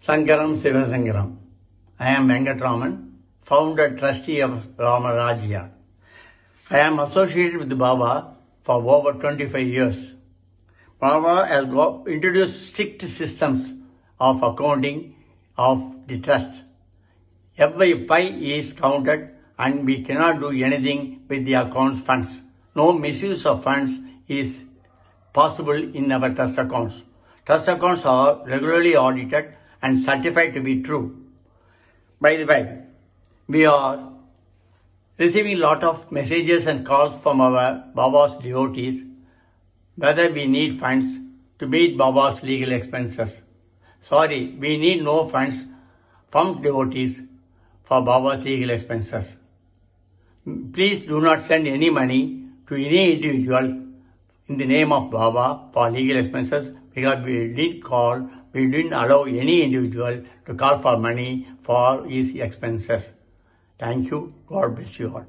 Sankaram Sivasankaram. I am Venkatraman, founder trustee of Ramarajya. I am associated with Baba for over 25 years. Baba has introduced strict systems of accounting of the trust. Every pie is counted and we cannot do anything with the account funds. No misuse of funds is possible in our trust accounts. Trust accounts are regularly audited and certified to be true. By the way, we are receiving a lot of messages and calls from our Baba's devotees whether we need funds to meet Baba's legal expenses. Sorry, we need no funds from devotees for Baba's legal expenses. Please do not send any money to any individuals in the name of Baba for legal expenses because we did call, we didn't allow any individual to call for money for his expenses. Thank you. God bless you all.